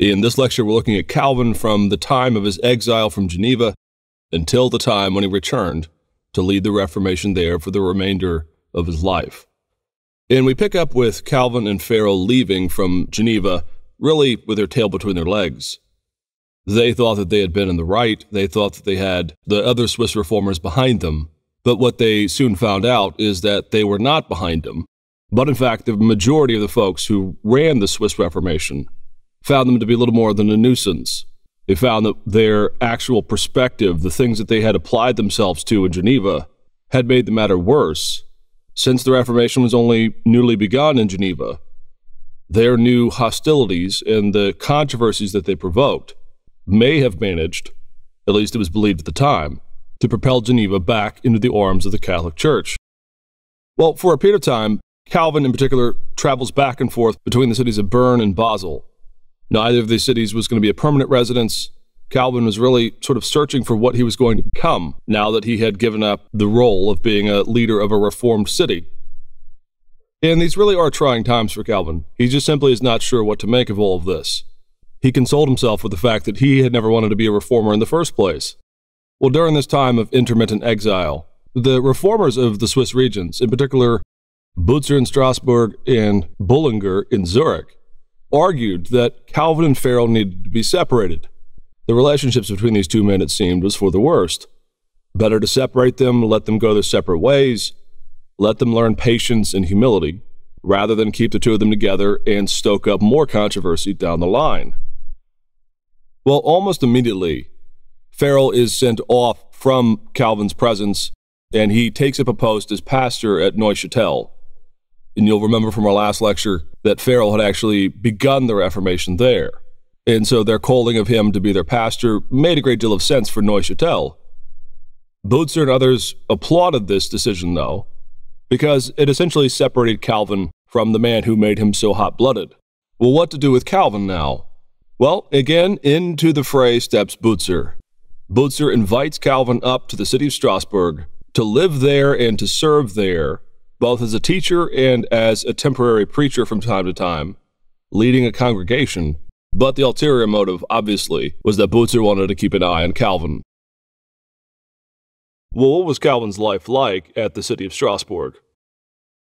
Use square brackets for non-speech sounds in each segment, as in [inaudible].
In this lecture, we're looking at Calvin from the time of his exile from Geneva until the time when he returned to lead the Reformation there for the remainder of his life. And we pick up with Calvin and Farel leaving from Geneva, really with their tail between their legs. They thought that they had been in the right. They thought that they had the other Swiss reformers behind them. But what they soon found out is that they were not behind them. But in fact, the majority of the folks who ran the Swiss Reformation found them to be little more than a nuisance. They found that their actual perspective, the things that they had applied themselves to in Geneva, had made the matter worse, since the Reformation was only newly begun in Geneva. Their new hostilities and the controversies that they provoked may have managed, at least it was believed at the time, to propel Geneva back into the arms of the Catholic Church. Well, for a period of time, Calvin in particular travels back and forth between the cities of Bern and Basel. Neither of these cities was going to be a permanent residence. Calvin was really sort of searching for what he was going to become now that he had given up the role of being a leader of a reformed city. And these really are trying times for Calvin. He just simply is not sure what to make of all of this. He consoled himself with the fact that he had never wanted to be a reformer in the first place. Well, during this time of intermittent exile, the reformers of the Swiss regions, in particular Bucer in Strasbourg and Bullinger in Zurich, argued that Calvin and Farel needed to be separated. The relationships between these two men, it seemed, was for the worst. Better to separate them, let them go their separate ways, let them learn patience and humility, rather than keep the two of them together and stoke up more controversy down the line. Well, almost immediately, Farel is sent off from Calvin's presence and he takes up a post as pastor at Neuchâtel. And you'll remember from our last lecture that Farel had actually begun the Reformation there. And so their calling of him to be their pastor made a great deal of sense for Neuchâtel. Bucer and others applauded this decision, though, because it essentially separated Calvin from the man who made him so hot blooded. Well, what to do with Calvin now? Well, again, into the fray steps Bucer. Bucer invites Calvin up to the city of Strasbourg to live there and to serve there, both as a teacher and as a temporary preacher from time to time, leading a congregation. But the ulterior motive, obviously, was that Bucer wanted to keep an eye on Calvin. Well, what was Calvin's life like at the city of Strasbourg?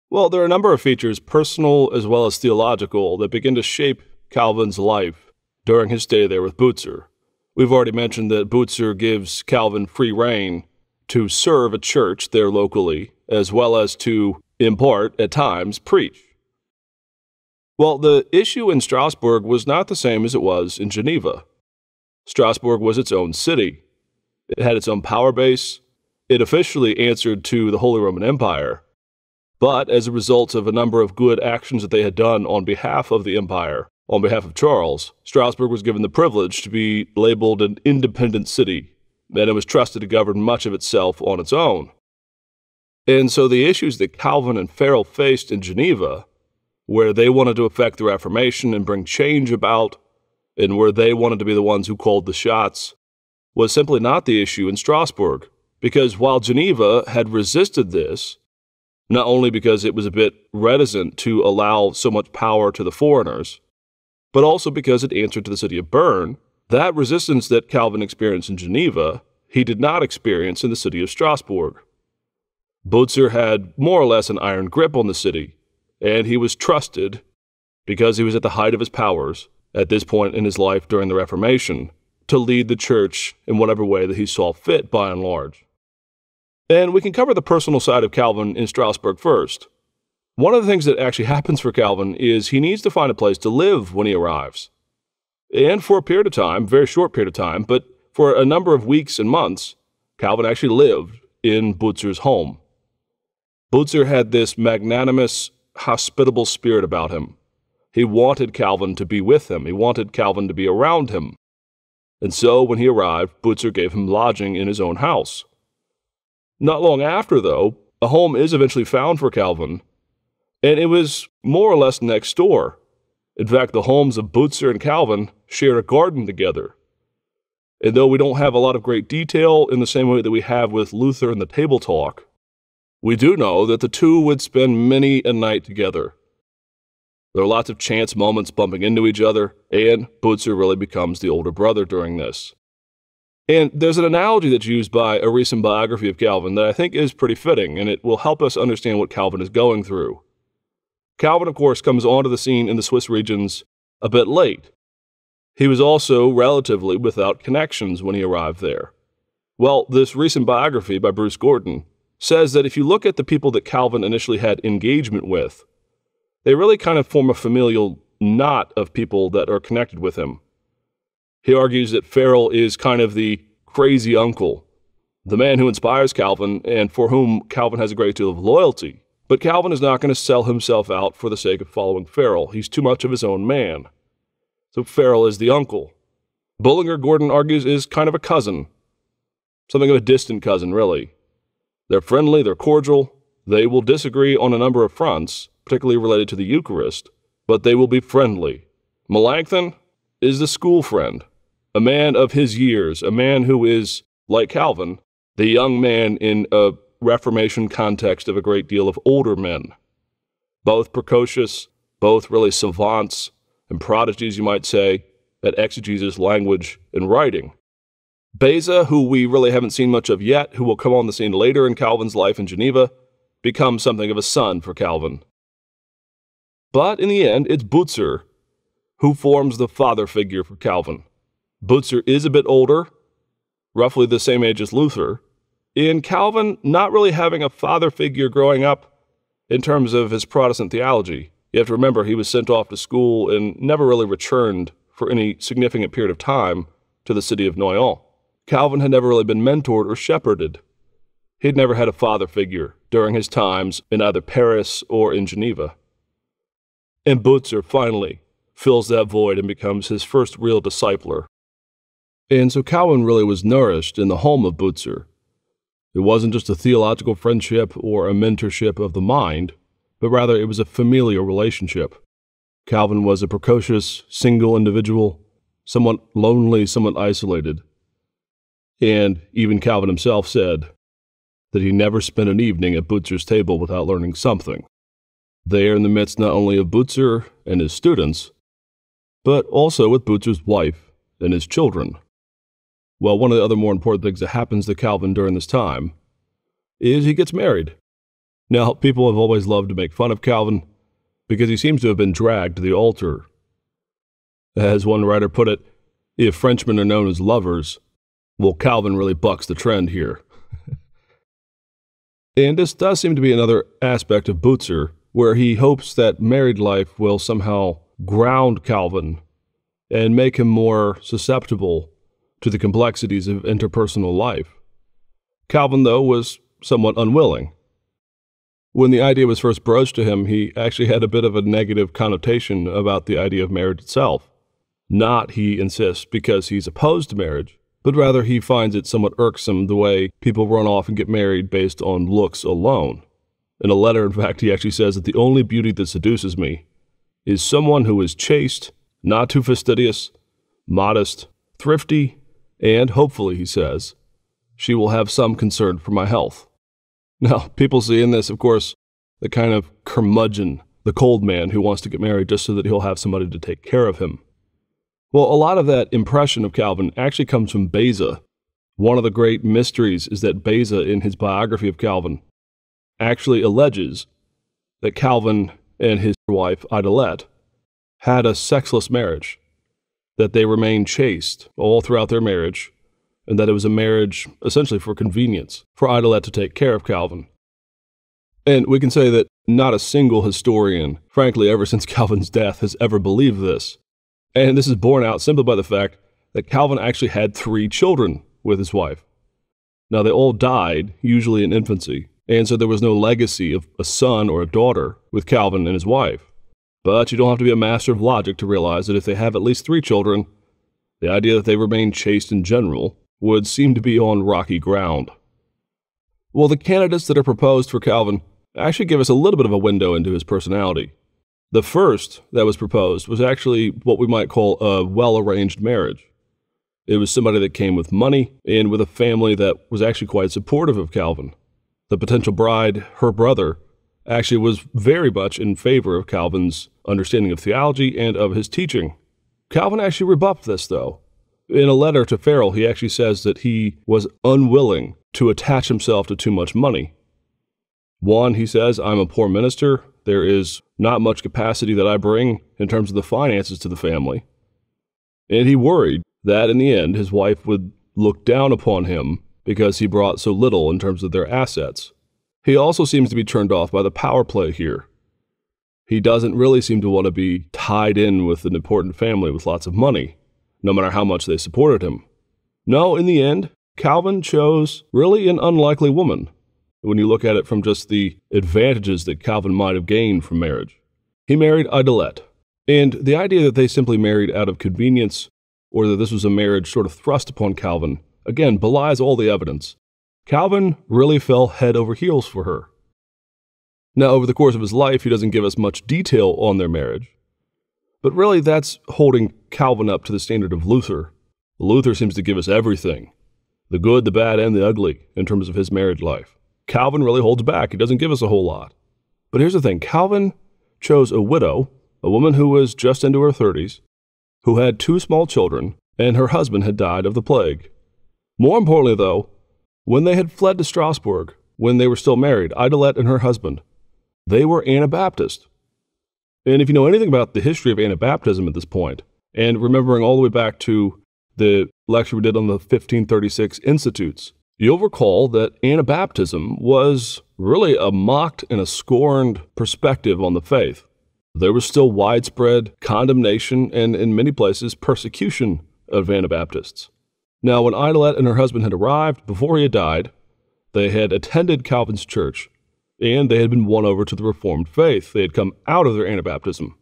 Well, there are a number of features, personal as well as theological, that begin to shape Calvin's life during his stay there with Bucer. We've already mentioned that Bucer gives Calvin free rein to serve a church there locally, as well as to, in part, at times, preach. Well, the issue in Strasbourg was not the same as it was in Geneva. Strasbourg was its own city. It had its own power base. It officially answered to the Holy Roman Empire. But as a result of a number of good actions that they had done on behalf of the empire, on behalf of Charles, Strasbourg was given the privilege to be labeled an independent city, and it was trusted to govern much of itself on its own. And so the issues that Calvin and Farel faced in Geneva, where they wanted to affect the Reformation and bring change about, and where they wanted to be the ones who called the shots, was simply not the issue in Strasbourg. Because while Geneva had resisted this, not only because it was a bit reticent to allow so much power to the foreigners, but also because it answered to the city of Bern. That resistance that Calvin experienced in Geneva, he did not experience in the city of Strasbourg. Bucer had more or less an iron grip on the city, and he was trusted because he was at the height of his powers at this point in his life during the Reformation to lead the church in whatever way that he saw fit by and large. And we can cover the personal side of Calvin in Strasbourg first. One of the things that actually [laughs] happens for Calvin is he needs to find a place to live when he arrives. And for a period of time, very short period of time, but for a number of weeks and months, Calvin actually lived in Bucer's home. Bucer had this magnanimous, hospitable spirit about him. He wanted Calvin to be with him. He wanted Calvin to be around him. And so when he arrived, Butzer gave him lodging in his own house. Not long after, though, a home is eventually found for Calvin and it was more or less next door. In fact, the homes of Butzer and Calvin share a garden together. And though we don't have a lot of great detail in the same way that we have with Luther and the Table Talk, we do know that the two would spend many a night together. There are lots of chance moments bumping into each other, and Butzer really becomes the older brother during this. And there's an analogy that's used by a recent biography of Calvin that I think is pretty fitting, and it will help us understand what Calvin is going through. Calvin, of course, comes onto the scene in the Swiss regions a bit late. He was also relatively without connections when he arrived there. Well, this recent biography by Bruce Gordon says that if you look at the people that Calvin initially had engagement with, they really kind of form a familial knot of people that are connected with him. He argues that Farel is kind of the crazy uncle, the man who inspires Calvin and for whom Calvin has a great deal of loyalty. But Calvin is not going to sell himself out for the sake of following Farel. He's too much of his own man. So Farel is the uncle. Bullinger, Gordon argues, is kind of a cousin, something of a distant cousin, really. They're friendly, they're cordial, they will disagree on a number of fronts, particularly related to the Eucharist, but they will be friendly. Melanchthon is the school friend, a man of his years, a man who is, like Calvin, the young man in a Reformation context of a great deal of older men. Both precocious, both really savants and prodigies, you might say, at exegesis, language, and writing. Beza, who we really haven't seen much of yet, who will come on the scene later in Calvin's life in Geneva, becomes something of a son for Calvin. But in the end, it's Butzer who forms the father figure for Calvin. Butzer is a bit older, roughly the same age as Luther, in Calvin not really having a father figure growing up in terms of his Protestant theology. You have to remember he was sent off to school and never really returned for any significant period of time to the city of Noyon. Calvin had never really been mentored or shepherded. He'd never had a father figure during his times in either Paris or in Geneva. And Butzer finally fills that void and becomes his first real discipler. And so Calvin really was nourished in the home of Butzer. It wasn't just a theological friendship or a mentorship of the mind, but rather it was a familial relationship. Calvin was a precocious, single individual, somewhat lonely, somewhat isolated. And even Calvin himself said that he never spent an evening at Butzer's table without learning something. There, in the midst not only of Butzer and his students, but also with Butzer's wife and his children. Well, one of the other more important things that happens to Calvin during this time is he gets married. Now, people have always loved to make fun of Calvin because he seems to have been dragged to the altar. As one writer put it, if Frenchmen are known as lovers, well, Calvin really bucks the trend here. and this does seem to be another aspect of Butzer, where he hopes that married life will somehow ground Calvin and make him more susceptible to the complexities of interpersonal life. Calvin, though, was somewhat unwilling. When the idea was first broached to him, he actually had a bit of a negative connotation about the idea of marriage itself. Not, he insists, because he's opposed to marriage, but rather he finds it somewhat irksome the way people run off and get married based on looks alone. In a letter, in fact, he actually says that the only beauty that seduces me is someone who is chaste, not too fastidious, modest, thrifty, and hopefully, he says, she will have some concern for my health. Now, people see in this, of course, the kind of curmudgeon, the cold man who wants to get married just so that he'll have somebody to take care of him. Well, a lot of that impression of Calvin actually comes from Beza. One of the great mysteries is that Beza, in his biography of Calvin, actually alleges that Calvin and his wife, Idelette, had a sexless marriage that they remained chaste all throughout their marriage, and that it was a marriage essentially for convenience, for Idelette to take care of Calvin. And we can say that not a single historian, frankly, ever [laughs] since Calvin's death, has ever believed this. And this is borne out simply by the fact that Calvin actually had three children with his wife. Now, they all died, usually in infancy, and so there was no legacy of a son or a daughter with Calvin and his wife. But you don't have to be a master of logic to realize that if they have at least three children, the idea that they remain chaste in general would seem to be on rocky ground. Well, the candidates that are proposed for Calvin actually give us a little bit of a window into his personality. The first that was proposed was actually what we might call a well arranged marriage. It was somebody that came with money and with a family that was actually quite supportive of Calvin. The potential bride, her brother, actually was very much in favor of Calvin's understanding of theology and of his teaching. Calvin actually rebuffed this, though. In a letter to Farel, he actually says that he was unwilling to attach himself to too much money. One, he says, I'm a poor minister. There is not much capacity that I bring in terms of the finances to the family. And he worried that in the end his wife would look down upon him because he brought so little in terms of their assets. He also seems to be turned off by the power play here. He doesn't really seem to want to be tied in with an important family with lots of money, no matter how much they supported him. No, in the end, Calvin chose really an unlikely woman when you look at it from just the advantages that Calvin might have gained from marriage. He married Idelette, and the idea that they simply married out of convenience or that this was a marriage sort of thrust upon Calvin, again, belies all the evidence. Calvin really fell head over heels for her. Now, over the course of his life, he doesn't give us much detail on their marriage, but really that's holding Calvin up to the standard of Luther. Luther seems to give us everything the good, the bad, and the ugly in terms of his marriage life. Calvin really holds back. He doesn't give us a whole lot. But here's the thing Calvin chose a widow, a woman who was just into her 30s, who had two small children, and her husband had died of the plague. More importantly, though, when they had fled to Strasbourg, when they were still married, Idelette and her husband, they were Anabaptist. And if you know anything about the history of Anabaptism at this point, and remembering all the way back to the lecture we did on the 1536 Institutes, you'll recall that Anabaptism was really a mocked and a scorned perspective on the faith. There was still widespread condemnation and, in many places, persecution of Anabaptists. Now, when Idelette and her husband had arrived, before he had died, they had attended Calvin's church, and they had been won over to the Reformed faith. They had come out of their Anabaptism.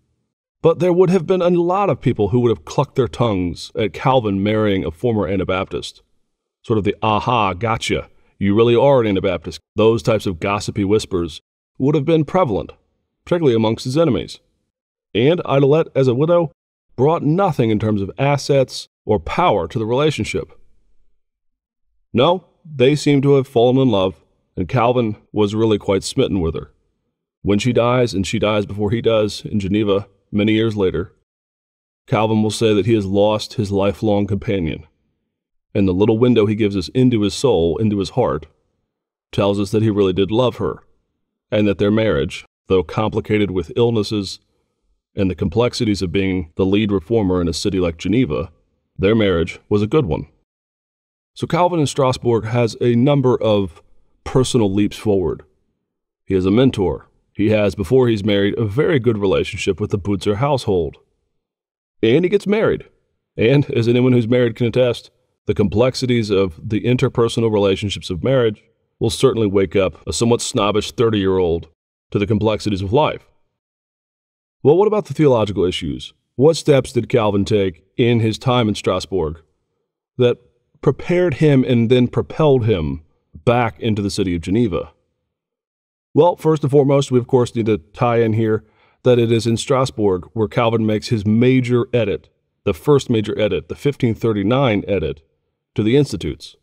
But there would have been a lot of people who would have clucked their tongues at Calvin marrying a former Anabaptist. Sort of the aha, gotcha, you really are an Anabaptist. Those types of gossipy whispers would have been prevalent particularly amongst his enemies. And Idelette, as a widow, brought nothing in terms of assets or power to the relationship. No, they seem to have fallen in love, and Calvin was really quite smitten with her. When she dies, and she dies before he does in Geneva many years later, Calvin will say that he has lost his lifelong companion. And the little window he gives us into his soul, into his heart, tells us that he really did love her, and that their marriage, though complicated with illnesses and the complexities of being the lead reformer in a city like Geneva, their marriage was a good one. So Calvin in Strasbourg has a number of personal leaps forward. He has a mentor. He has, before he's married, a very good relationship with the Butzer household. And he gets married. And, as anyone who's married can attest, the complexities of the interpersonal relationships of marriage will certainly wake up a somewhat snobbish 30 year old to the complexities of life. Well, what about the theological issues? What steps did Calvin take in his time in Strasbourg that prepared him and then propelled him back into the city of Geneva? Well, first and foremost, we of course need to tie in here that it is in Strasbourg where Calvin makes his major edit, the first major edit, the 1539 edit, to the Institutes.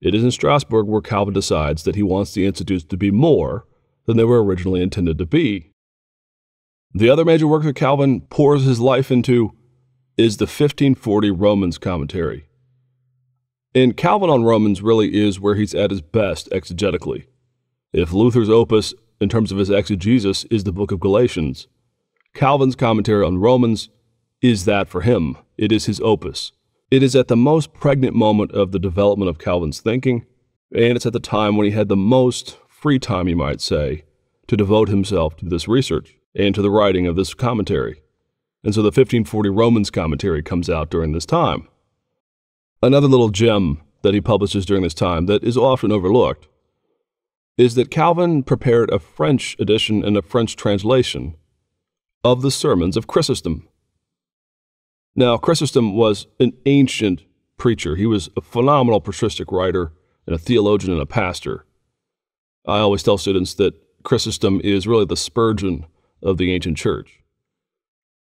It is in Strasbourg where Calvin decides that he wants the Institutes to be more than they were originally intended to be. The other major work that Calvin pours his life into is the 1540 Romans commentary. And Calvin on Romans really is where he's at his best exegetically. If Luther's opus, in terms of his exegesis, is the book of Galatians, Calvin's commentary on Romans is that for him. It is his opus. It is at the most pregnant moment of the development of Calvin's thinking, and it's at the time when he had the most free time, you might say, to devote himself to this research and to the writing of this commentary. And so the 1540 Romans commentary comes out during this time. Another little gem that he publishes during this time that is often overlooked is that Calvin prepared a French edition and a French translation of the sermons of Chrysostom. Now, Chrysostom was an ancient preacher. He was a phenomenal patristic writer and a theologian and a pastor. I always tell students that Chrysostom is really the Spurgeon of the ancient church.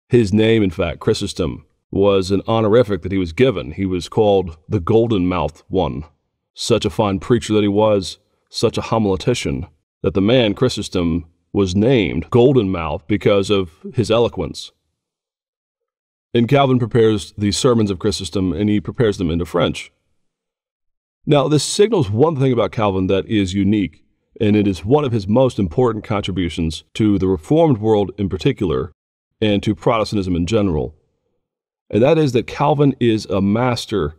His name, in fact, Chrysostom, was an honorific that he was given. He was called the Golden Mouthed One. Such a fine preacher that he was, such a homiletician, that the man, Chrysostom, was named Golden Mouth because of his eloquence. And Calvin prepares the sermons of Chrysostom and he prepares them into French. Now, this signals one thing about Calvin that is unique, and it is one of his most important contributions to the Reformed world in particular and to Protestantism in general. And that is that Calvin is a master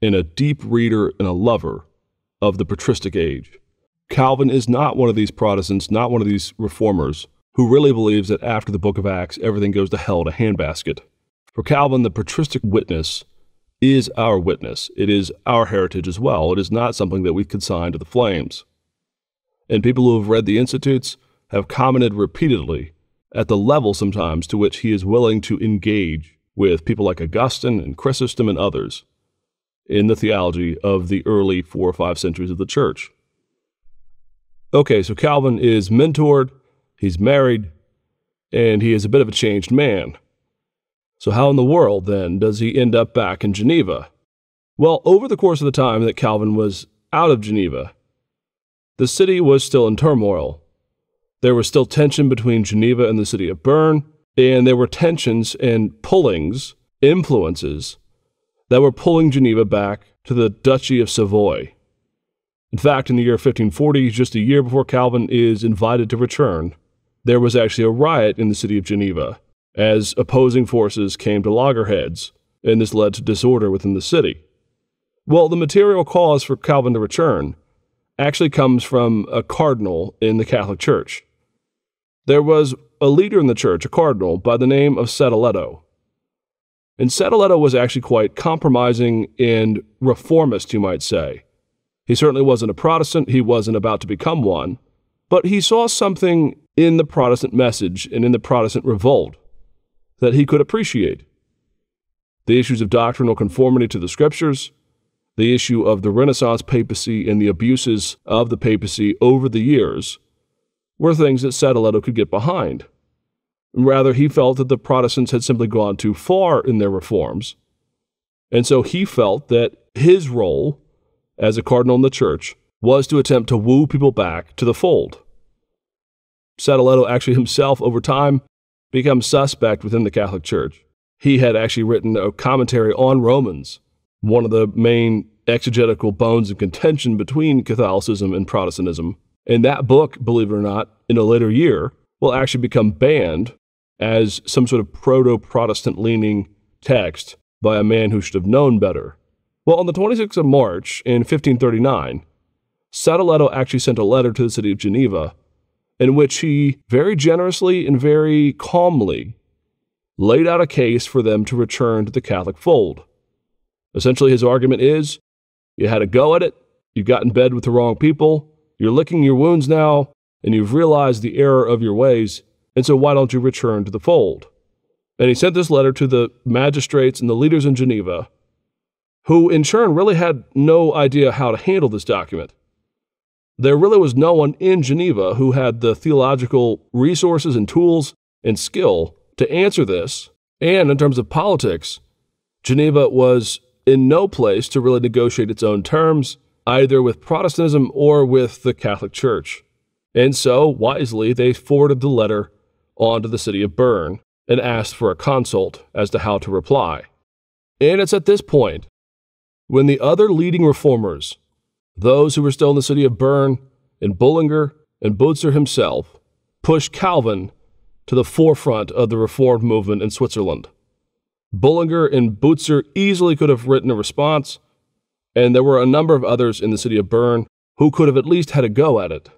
and a deep reader and a lover of the patristic age. Calvin is not one of these Protestants, not one of these reformers, who really believes that after the book of Acts, everything goes to hell in a handbasket. For Calvin, the patristic witness is our witness. It is our heritage as well. It is not something that we consign to the flames. And people who have read the Institutes have commented repeatedly at the level sometimes to which he is willing to engage with people like Augustine and Chrysostom and others in the theology of the early four or five centuries of the church. Okay, so Calvin is mentored, he's married, and he is a bit of a changed man. So, how in the world, then, does he end up back in Geneva? Well, over the course of the time that Calvin was out of Geneva, the city was still in turmoil. There was still tension between Geneva and the city of Bern, and there were tensions and pullings, influences, that were pulling Geneva back to the Duchy of Savoy. In fact, in the year 1540, just a year before Calvin is invited to return, there was actually a riot in the city of Geneva as opposing forces came to loggerheads, and this led to disorder within the city. Well, the material cause for Calvin to return actually comes from a cardinal in the Catholic Church. There was a leader in the church, a cardinal, by the name of Sadoleto. And Sadoleto was actually quite compromising and reformist, you might say. He certainly wasn't a Protestant, he wasn't about to become one, but he saw something in the Protestant message and in the Protestant revolt that he could appreciate. The issues of doctrinal conformity to the scriptures, the issue of the Renaissance papacy and the abuses of the papacy over the years were things that Sadoleto could get behind. Rather, he felt that the Protestants had simply gone too far in their reforms. And so he felt that his role as a cardinal in the church was to attempt to woo people back to the fold. Sadoleto actually himself, over time, become suspect within the Catholic Church. He had actually written a commentary on Romans, one of the main exegetical bones of contention between Catholicism and Protestantism. And that book, believe it or not, in a later year, will actually become banned as some sort of proto Protestant leaning text by a man who should have known better. Well, on the 26th of March in 1539, Sadoleto actually sent a letter to the city of Geneva in which he very generously and very calmly laid out a case for them to return to the Catholic fold. Essentially, his argument is you had a go at it, you got in bed with the wrong people, you're licking your wounds now, and you've realized the error of your ways, and so why don't you return to the fold? And he sent this letter to the magistrates and the leaders in Geneva, who in turn really had no idea how to handle this document there really was no one in Geneva who had the theological resources and tools and skill to answer this. And in terms of politics, Geneva was in no place to really negotiate its own terms, either with Protestantism or with the Catholic Church. And so, wisely, they forwarded the letter on to the city of Bern and asked for a consult as to how to reply. And it's at this point when the other leading reformers those who were still in the city of Bern, and Bullinger, and Bucer himself pushed Calvin to the forefront of the Reformed movement in Switzerland. Bullinger and Bucer easily could have written a response, and there were a number of others in the city of Bern who could have at least had a go at it.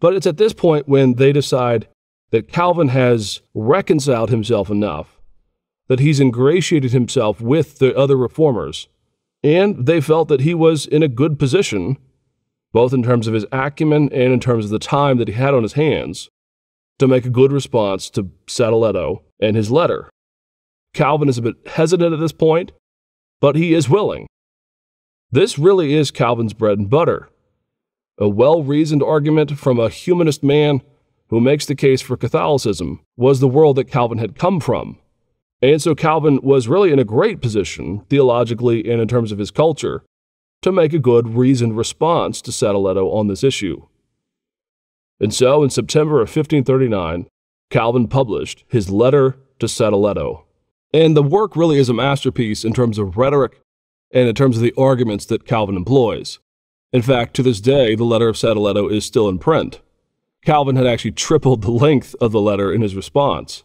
But it's at this point when they decide that Calvin has reconciled himself enough, that he's ingratiated himself with the other reformers, and they felt that he was in a good position, both in terms of his acumen and in terms of the time that he had on his hands, to make a good response to Sadoleto and his letter. Calvin is a bit hesitant at this point, but he is willing. This really is Calvin's bread and butter. A well reasoned argument from a humanist man who makes the case for Catholicism was the world that Calvin had come from. And so Calvin was really in a great position, theologically and in terms of his culture, to make a good, reasoned response to Sadoleto on this issue. And so, in September of 1539, Calvin published his letter to Sadoleto. And the work really is a masterpiece in terms of rhetoric and in terms of the arguments that Calvin employs. In fact, to this day, the letter of Sadoleto is still in print. Calvin had actually tripled the length of the letter in his response.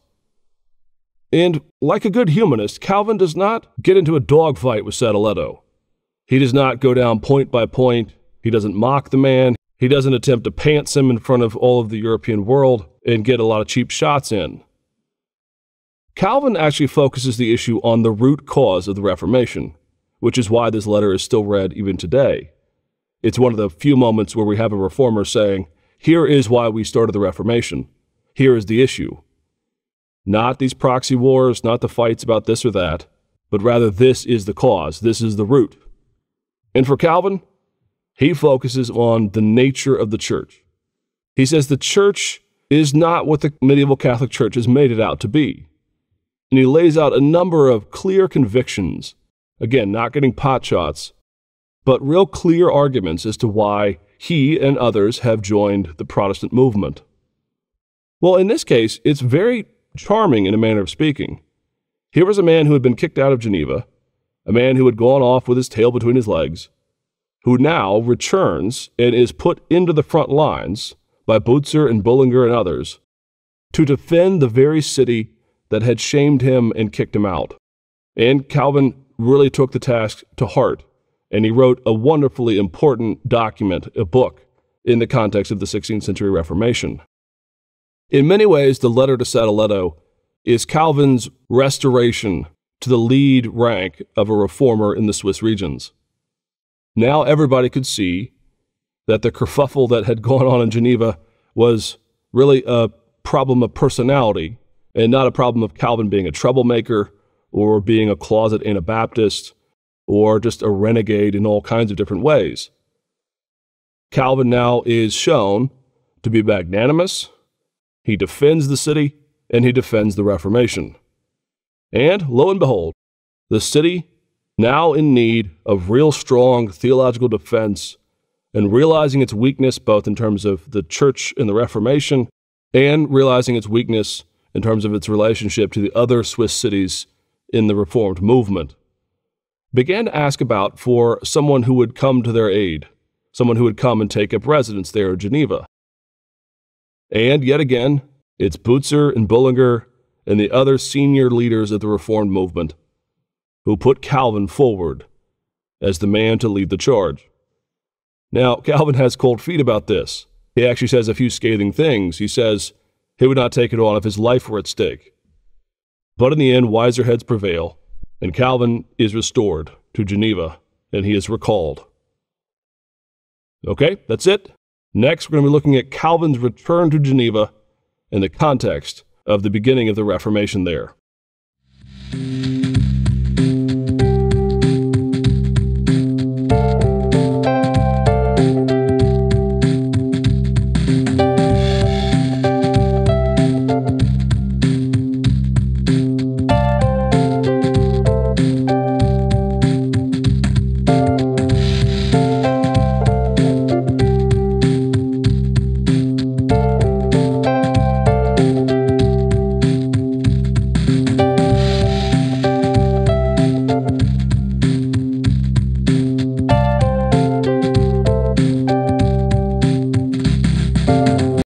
And like a good humanist, Calvin does not get into a dogfight with Sadoleto. He does not go down point by point. He doesn't mock the man. He doesn't attempt to pants him in front of all of the European world and get a lot of cheap shots in. Calvin actually focuses the issue on the root cause of the Reformation, which is why this letter is still read even today. It's one of the few moments where we have a reformer saying, Here is why we started the Reformation. Here is the issue. Not these proxy wars, not the fights about this or that, but rather this is the cause, this is the root. And for Calvin, he focuses on the nature of the church. He says the church is not what the medieval Catholic Church has made it out to be. And he lays out a number of clear convictions, again, not getting pot shots, but real clear arguments as to why he and others have joined the Protestant movement. Well, in this case, it's very charming in a manner of speaking. Here was a man who had been kicked out of Geneva, a man who had gone off with his tail between his legs, who now returns and is put into the front lines by Butzer and Bullinger and others to defend the very city that had shamed him and kicked him out. And Calvin really took the task to heart, and he wrote a wonderfully important document, a book, in the context of the 16th century Reformation. In many ways, the letter to Sadoleto is Calvin's restoration to the lead rank of a reformer in the Swiss regions. Now everybody could see that the kerfuffle that had gone on in Geneva was really a problem of personality and not a problem of Calvin being a troublemaker or being a closet Anabaptist or just a renegade in all kinds of different ways. Calvin now is shown to be magnanimous, he defends the city, and he defends the Reformation. And lo and behold, the city, now in need of real strong theological defense and realizing its weakness both in terms of the church and the Reformation and realizing its weakness in terms of its relationship to the other Swiss cities in the Reformed movement, began to ask about for someone who would come to their aid, someone who would come and take up residence there in Geneva. And yet again, it's Butzer and Bullinger and the other senior leaders of the Reformed movement who put Calvin forward as the man to lead the charge. Now, Calvin has cold feet about this. He actually says a few scathing things. He says he would not take it on if his life were at stake. But in the end, wiser heads prevail, and Calvin is restored to Geneva, and he is recalled. Okay, that's it. Next, we're going to be looking at Calvin's return to Geneva in the context of the beginning of the Reformation there.